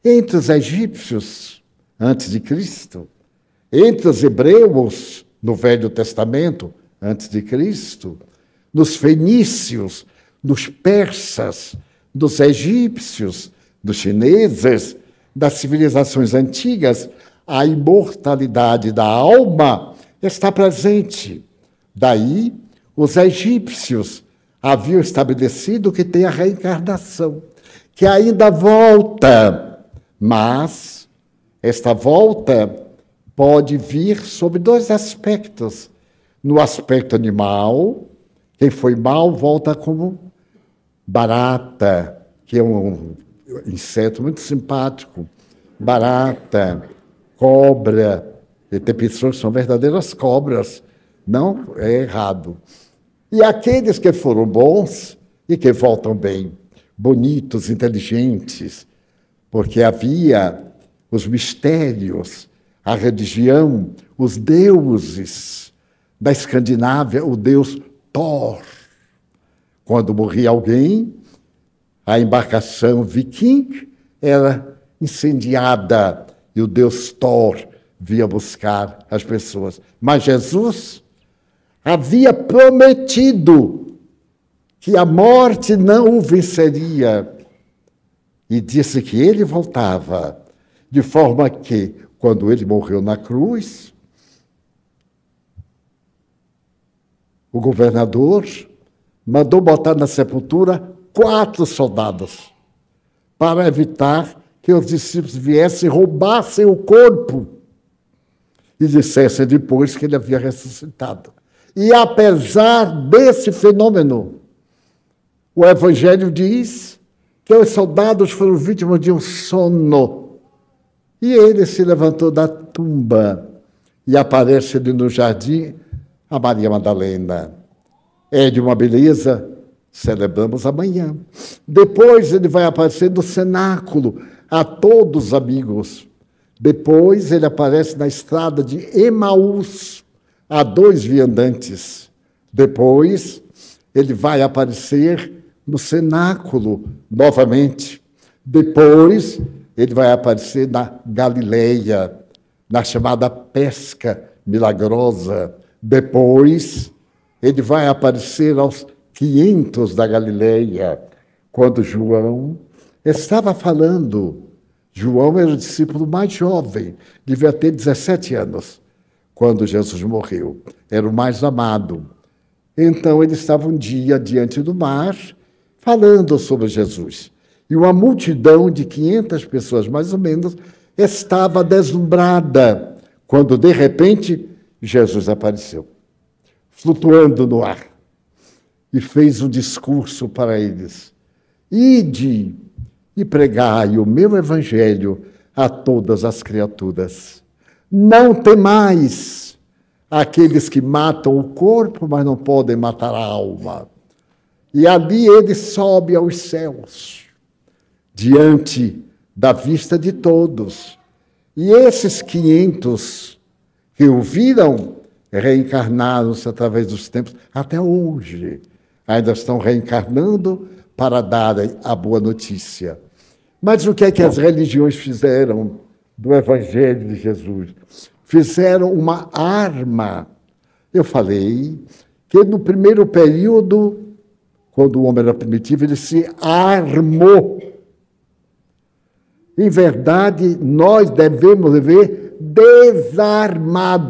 Entre os egípcios, antes de Cristo, entre os hebreus, no Velho Testamento, antes de Cristo, nos fenícios, nos persas, dos egípcios, dos chineses, das civilizações antigas, a imortalidade da alma está presente. Daí, os egípcios haviam estabelecido que tem a reencarnação, que ainda volta, mas esta volta pode vir sob dois aspectos. No aspecto animal, quem foi mal volta como barata, que é um inseto muito simpático, barata, cobra. E tem pessoas que são verdadeiras cobras. Não é errado. E aqueles que foram bons e que voltam bem, bonitos, inteligentes, porque havia os mistérios, a religião, os deuses da Escandinávia, o deus Thor, quando morria alguém, a embarcação viking era incendiada e o deus Thor via buscar as pessoas. Mas Jesus havia prometido que a morte não o venceria e disse que ele voltava, de forma que, quando ele morreu na cruz, o governador mandou botar na sepultura quatro soldados para evitar que os discípulos viessem e roubassem o corpo e dissessem depois que ele havia ressuscitado. E apesar desse fenômeno, o Evangelho diz que os soldados foram vítimas de um sono. E ele se levantou da tumba e aparece ali no jardim a Maria Madalena é de uma beleza, celebramos amanhã. Depois ele vai aparecer no cenáculo a todos os amigos. Depois ele aparece na estrada de Emaús a dois viandantes. Depois ele vai aparecer no cenáculo novamente. Depois ele vai aparecer na Galileia, na chamada pesca milagrosa. Depois ele vai aparecer aos 500 da Galileia, quando João estava falando. João era o discípulo mais jovem, devia ter 17 anos, quando Jesus morreu. Era o mais amado. Então ele estava um dia diante do mar, falando sobre Jesus. E uma multidão de 500 pessoas, mais ou menos, estava deslumbrada, quando de repente Jesus apareceu flutuando no ar, e fez um discurso para eles: Ide e pregai o meu evangelho a todas as criaturas. Não temais aqueles que matam o corpo, mas não podem matar a alma. E ali ele sobe aos céus, diante da vista de todos. E esses 500 que o viram reencarnaram-se através dos tempos, até hoje. Ainda estão reencarnando para darem a boa notícia. Mas o que é que as religiões fizeram do Evangelho de Jesus? Fizeram uma arma. Eu falei que no primeiro período quando o homem era primitivo, ele se armou. Em verdade, nós devemos viver desarmados.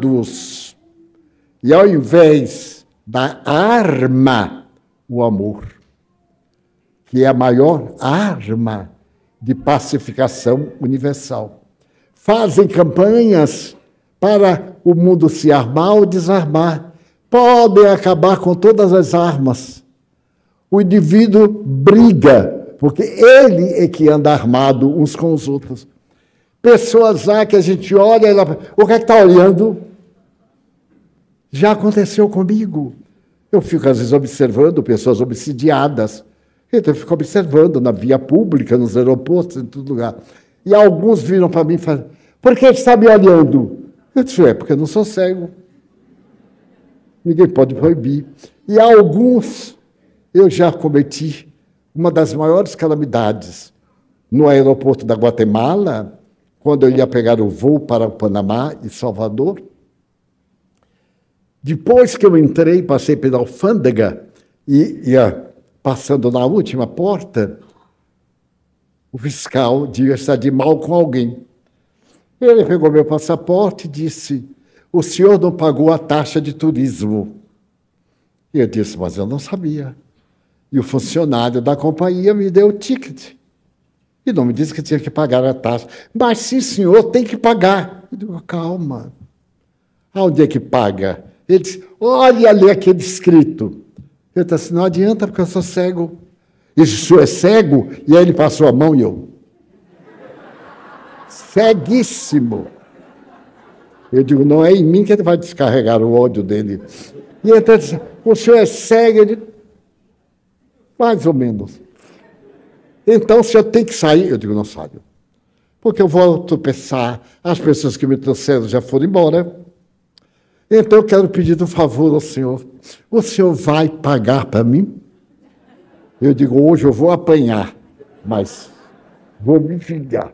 E ao invés da arma, o amor, que é a maior arma de pacificação universal. Fazem campanhas para o mundo se armar ou desarmar. Podem acabar com todas as armas o indivíduo briga, porque ele é que anda armado uns com os outros. Pessoas lá que a gente olha, ela, o que é que está olhando? Já aconteceu comigo. Eu fico, às vezes, observando pessoas obsidiadas. Então, eu fico observando na via pública, nos aeroportos, em todo lugar. E alguns viram para mim e falaram: por que está me olhando? Eu disse: é porque eu não sou cego. Ninguém pode proibir. E alguns eu já cometi uma das maiores calamidades no aeroporto da Guatemala, quando eu ia pegar o voo para o Panamá e Salvador. Depois que eu entrei, passei pela alfândega e ia passando na última porta, o fiscal devia estar de mal com alguém. Ele pegou meu passaporte e disse: O senhor não pagou a taxa de turismo. E eu disse: Mas eu não sabia. E o funcionário da companhia me deu o ticket. E não me disse que tinha que pagar a taxa. Mas sim, senhor, tem que pagar. Eu digo, calma. Aonde é que paga? Ele disse, olha ali aquele escrito. Eu disse assim, não adianta, porque eu sou cego. E o senhor é cego? E aí ele passou a mão e eu. Ceguíssimo. Eu digo, não é em mim que ele vai descarregar o ódio dele. E ele disse, o senhor é cego? Ele mais ou menos. Então, se eu tenho que sair, eu digo, não saio. Porque eu vou tropeçar, as pessoas que me trouxeram já foram embora. Então, eu quero pedir um favor ao senhor. O senhor vai pagar para mim? Eu digo, hoje eu vou apanhar, mas vou me vingar.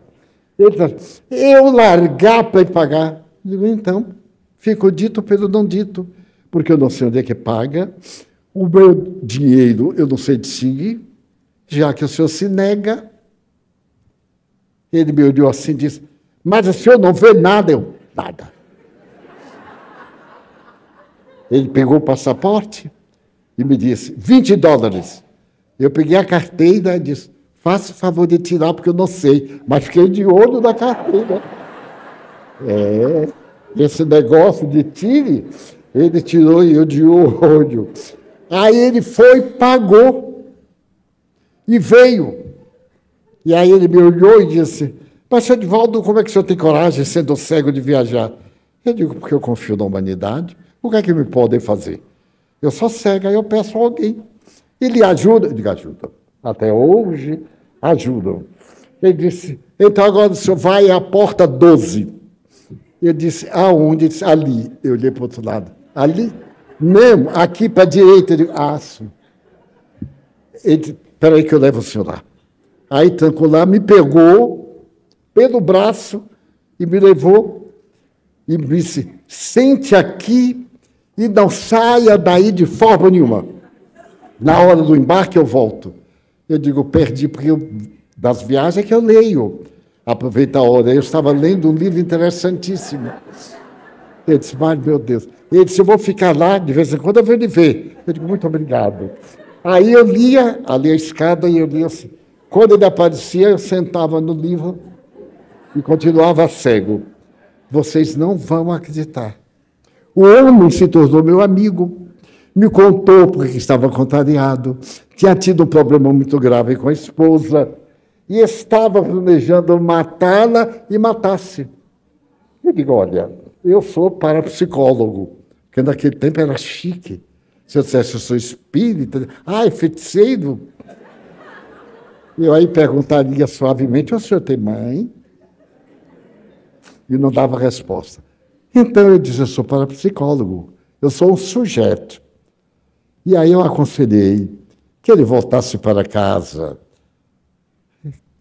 Diz, eu largar para pagar? Eu digo, então, fico dito pelo não dito, porque eu não sei onde é que paga, o meu dinheiro eu não sei distinguir, já que o senhor se nega. Ele me olhou assim e disse: Mas o senhor não vê nada? Eu, nada. Ele pegou o passaporte e me disse: 20 dólares. Eu peguei a carteira e disse: Faça o favor de tirar, porque eu não sei. Mas fiquei de olho na carteira. É, esse negócio de tire, ele tirou e eu de olho. Aí ele foi, pagou e veio. E aí ele me olhou e disse: senhor Edvaldo, como é que o senhor tem coragem, sendo cego, de viajar? Eu digo: Porque eu confio na humanidade. O que é que me podem fazer? Eu sou cego, aí eu peço a alguém. Ele ajuda? Eu digo: Ajuda. Até hoje, ajudam. Ele disse: Então agora o senhor vai à porta 12. Eu disse: Aonde? Ele disse: Ali. Eu olhei para o outro lado. Ali? Mesmo, aqui para a direita, eu digo, ah, sim. Ele disse, peraí que eu levo o senhor lá. Aí trancou lá, me pegou pelo braço e me levou e me disse, sente aqui e não saia daí de forma nenhuma. Na hora do embarque eu volto. Eu digo, perdi, porque eu, das viagens que eu leio. Aproveita a hora. Eu estava lendo um livro interessantíssimo. Eu disse, mas meu Deus. Ele disse, eu vou ficar lá, de vez em quando eu venho lhe ver. Eu digo, muito obrigado. Aí eu lia, ali a escada, e eu lia assim. Quando ele aparecia, eu sentava no livro e continuava cego. Vocês não vão acreditar. O homem se tornou meu amigo, me contou porque estava contrariado, tinha tido um problema muito grave com a esposa e estava planejando matá-la e matasse. Eu digo, olha, eu sou parapsicólogo, porque naquele tempo era chique. Se eu dissesse, eu sou espírita, ah, é feiticeiro. Eu aí perguntaria suavemente, o senhor tem mãe? E não dava resposta. Então eu disse, eu sou parapsicólogo, eu sou um sujeto. E aí eu aconselhei que ele voltasse para casa.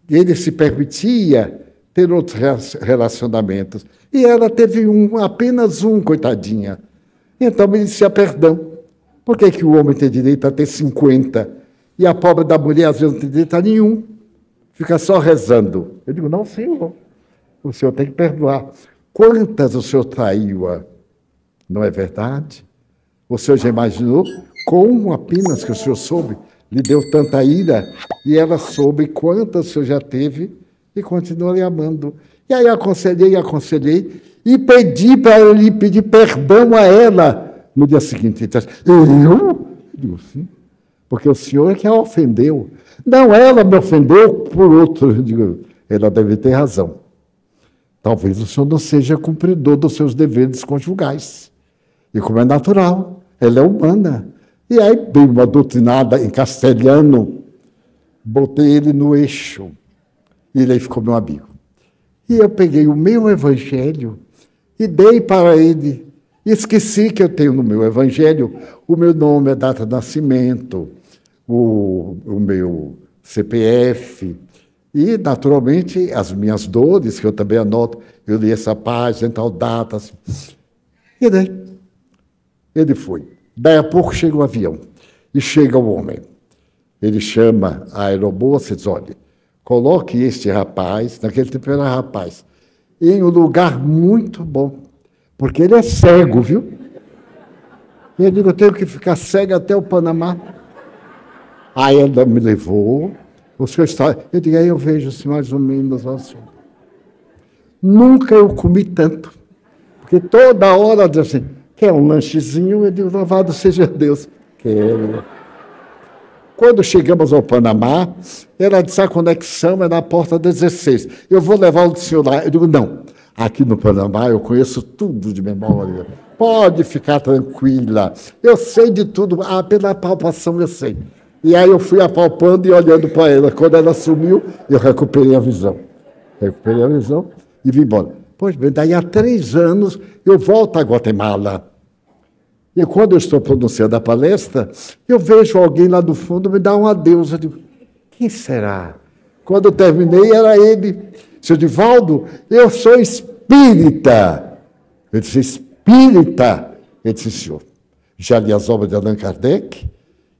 Ele se permitia ter outros relacionamentos. E ela teve um, apenas um, coitadinha. Então me disse a perdão. Por que, que o homem tem direito a ter 50 E a pobre da mulher, às vezes, não tem direito a nenhum, fica só rezando. Eu digo, não, senhor, o senhor tem que perdoar. Quantas o senhor traiu? Não é verdade? O senhor já imaginou como apenas que o senhor soube, lhe deu tanta ira, e ela soube quantas o senhor já teve e continua lhe amando. E aí aconselhei, aconselhei, e pedi para ele pedir perdão a ela no dia seguinte. Então, eu? Eu digo, sim, porque o senhor é que a ofendeu. Não, ela me ofendeu por outro. Digo, ela deve ter razão. Talvez o senhor não seja cumpridor dos seus deveres conjugais. E como é natural, ela é humana. E aí, bem uma doutrinada em castelhano, botei ele no eixo. E ele ficou meu amigo. E eu peguei o meu evangelho e dei para ele. Esqueci que eu tenho no meu evangelho o meu nome, a data de nascimento, o, o meu CPF e, naturalmente, as minhas dores, que eu também anoto. Eu li essa página, tal data. Assim. E daí, ele foi. Daí a pouco chega o avião e chega o homem. Ele chama a aeromoça e diz: olha, coloque este rapaz, naquele tempo era rapaz, em um lugar muito bom, porque ele é cego, viu? E eu digo: eu tenho que ficar cego até o Panamá. Aí ela me levou, o senhor está. Eu digo: aí eu vejo assim, mais ou menos assim. Nunca eu comi tanto, porque toda hora diz assim Quer um lanchezinho? Eu digo, louvado seja Deus. Quero. Quando chegamos ao Panamá, ela disse, a conexão é na porta 16. Eu vou levar o senhor lá. Eu digo, não. Aqui no Panamá eu conheço tudo de memória. Pode ficar tranquila. Eu sei de tudo. Ah, pela palpação eu sei. E aí eu fui apalpando e olhando para ela. Quando ela sumiu, eu recuperei a visão. Recuperei a visão e vim embora. Pois bem, daí há três anos eu volto a Guatemala. E quando eu estou pronunciando a palestra, eu vejo alguém lá do fundo me dar um adeus. Eu digo, quem será? Quando eu terminei, era ele. Seu Divaldo, eu sou espírita. Eu disse, espírita? Ele disse, senhor, já li as obras de Allan Kardec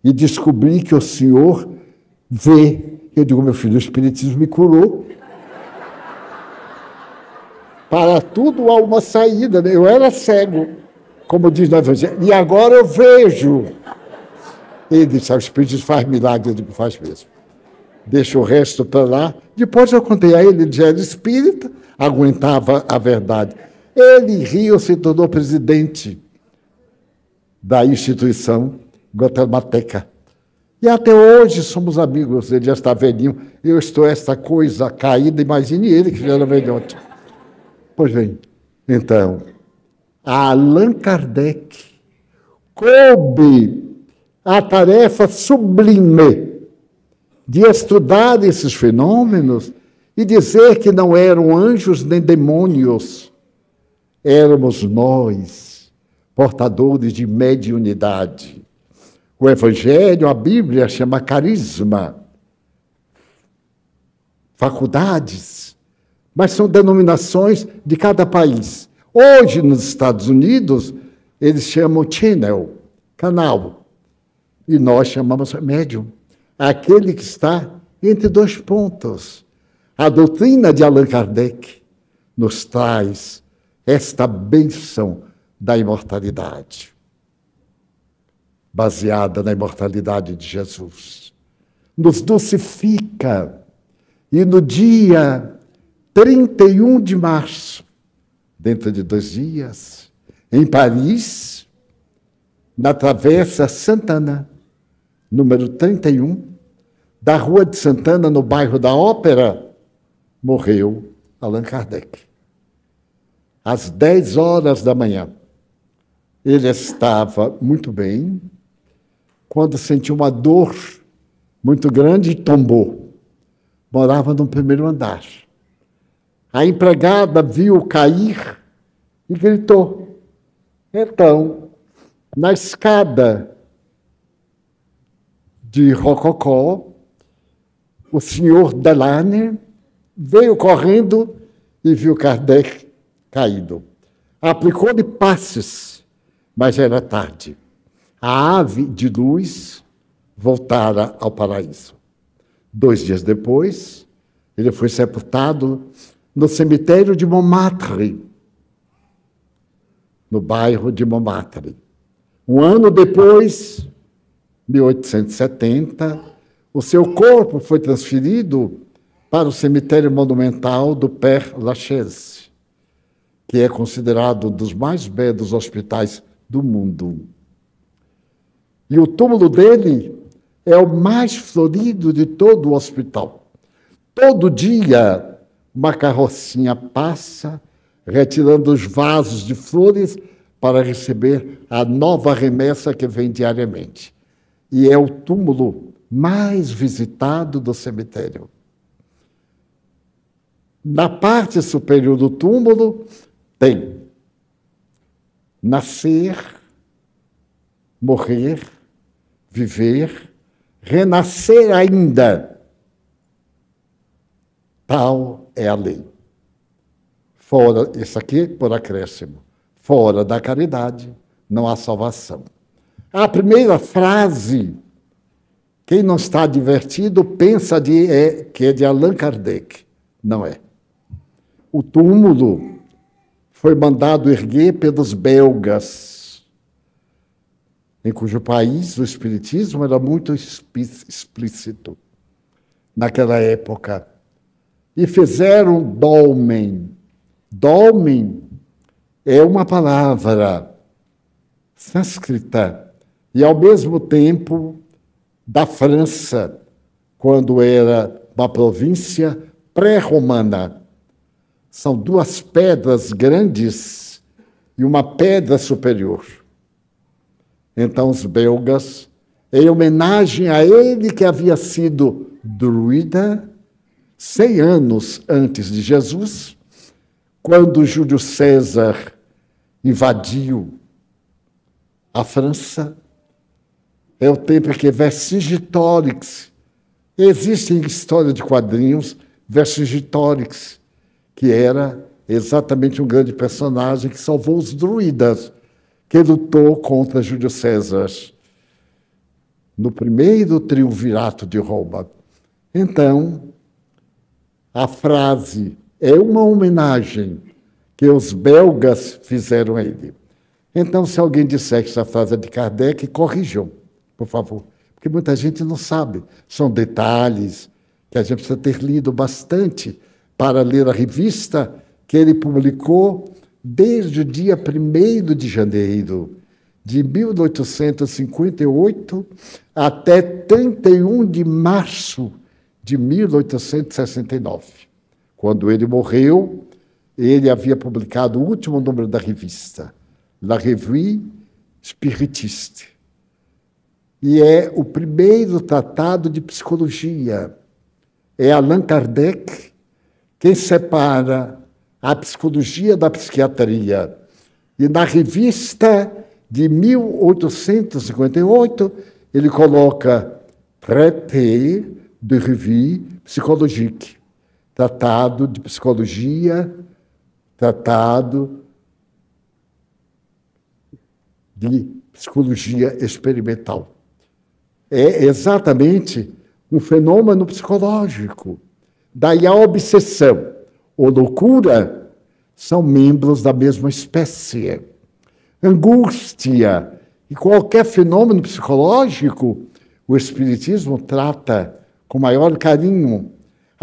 e descobri que o senhor vê. Eu digo, meu filho, o espiritismo me curou. Para tudo há uma saída. Né? Eu era cego, como diz no Evangelho, e agora eu vejo. Ele disse: ah, o Espírito faz milagre, eu digo: faz mesmo. Deixa o resto para lá. Depois eu contei a ele, ele já era espírita, aguentava a verdade. Ele riu, se tornou presidente da instituição guatemalteca. E até hoje somos amigos. Ele já está velhinho. Eu estou essa coisa caída. Imagine ele que já era velhote. Pois bem, então, Allan Kardec coube a tarefa sublime de estudar esses fenômenos e dizer que não eram anjos nem demônios, éramos nós, portadores de mediunidade. O Evangelho, a Bíblia chama carisma, faculdades. Mas são denominações de cada país. Hoje, nos Estados Unidos, eles chamam channel, canal, e nós chamamos médium, aquele que está entre dois pontos. A doutrina de Allan Kardec nos traz esta benção da imortalidade, baseada na imortalidade de Jesus. Nos dulcifica, e no dia 31 de março, dentro de dois dias, em Paris, na Travessa Santana, número 31, da Rua de Santana, no bairro da Ópera, morreu Allan Kardec. Às 10 horas da manhã. Ele estava muito bem, quando sentiu uma dor muito grande e tombou. Morava no primeiro andar. A empregada viu cair e gritou. Então, na escada de Rococó, o senhor Delane veio correndo e viu Kardec caído. Aplicou-lhe passes, mas era tarde. A ave de luz voltara ao paraíso. Dois dias depois, ele foi sepultado no cemitério de Montmartre, no bairro de Montmartre. Um ano depois, 1870, o seu corpo foi transferido para o cemitério monumental do Père Lachaise, que é considerado um dos mais belos hospitais do mundo. E o túmulo dele é o mais florido de todo o hospital. Todo dia, uma carrocinha passa, retirando os vasos de flores para receber a nova remessa que vem diariamente. E é o túmulo mais visitado do cemitério. Na parte superior do túmulo tem nascer, morrer, viver, renascer ainda. Tal é a lei. Fora, isso aqui por acréscimo. Fora da caridade não há salvação. A primeira frase, quem não está divertido pensa de, é, que é de Allan Kardec. Não é. O túmulo foi mandado erguer pelos belgas, em cujo país o espiritismo era muito explícito naquela época. E fizeram dolmen, Dolmen é uma palavra sânscrita e, ao mesmo tempo, da França, quando era uma província pré-romana. São duas pedras grandes e uma pedra superior. Então, os belgas, em homenagem a ele que havia sido druida, cem anos antes de Jesus, quando Júlio César invadiu a França, é o tempo em que Vercingetorix, existe em história de quadrinhos Vercingetorix, que era exatamente um grande personagem que salvou os druidas, que lutou contra Júlio César no primeiro triunvirato de Roma. Então, a frase é uma homenagem que os belgas fizeram a ele. Então, se alguém disser que essa frase é de Kardec, corrijam, por favor. Porque muita gente não sabe. São detalhes que a gente precisa ter lido bastante para ler a revista que ele publicou desde o dia 1 de janeiro de 1858 até 31 de março de 1869. Quando ele morreu, ele havia publicado o último número da revista, La Revue Spiritiste. E é o primeiro tratado de psicologia. É Allan Kardec quem separa a psicologia da psiquiatria. E na revista de 1858, ele coloca Traité de revue psychologique tratado de psicologia, tratado de psicologia experimental. É exatamente um fenômeno psicológico. Daí a obsessão ou loucura são membros da mesma espécie. Angústia e qualquer fenômeno psicológico, o Espiritismo trata com maior carinho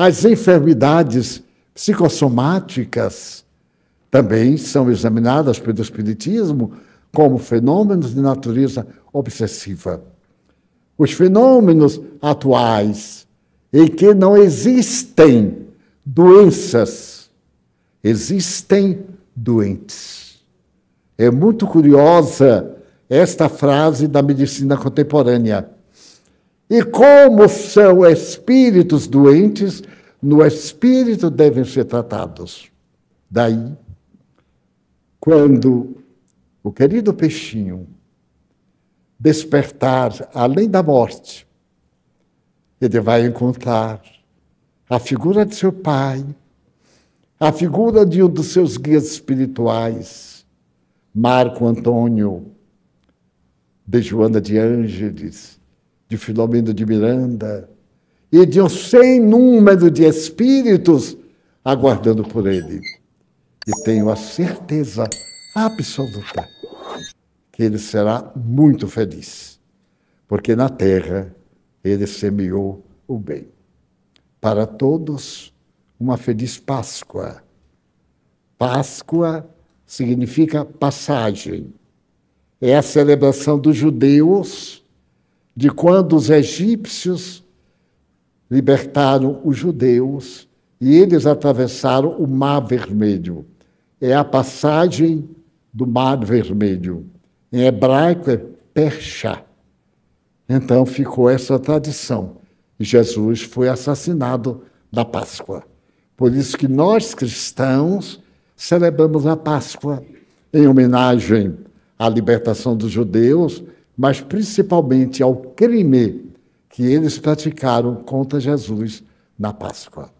as enfermidades psicossomáticas também são examinadas pelo Espiritismo como fenômenos de natureza obsessiva. Os fenômenos atuais em que não existem doenças, existem doentes. É muito curiosa esta frase da medicina contemporânea. E como são espíritos doentes, no espírito devem ser tratados. Daí, quando o querido peixinho despertar além da morte, ele vai encontrar a figura de seu pai, a figura de um dos seus guias espirituais, Marco Antônio de Joana de Ângeles, de Filomeno de Miranda e de um sem número de espíritos aguardando por ele. E tenho a certeza absoluta que ele será muito feliz, porque na terra ele semeou o bem. Para todos, uma feliz Páscoa. Páscoa significa passagem. É a celebração dos judeus de quando os egípcios libertaram os judeus e eles atravessaram o Mar Vermelho. É a passagem do Mar Vermelho. Em hebraico é Perchá. Então ficou essa tradição. Jesus foi assassinado na Páscoa. Por isso que nós cristãos celebramos a Páscoa em homenagem à libertação dos judeus, mas principalmente ao crime que eles praticaram contra Jesus na Páscoa.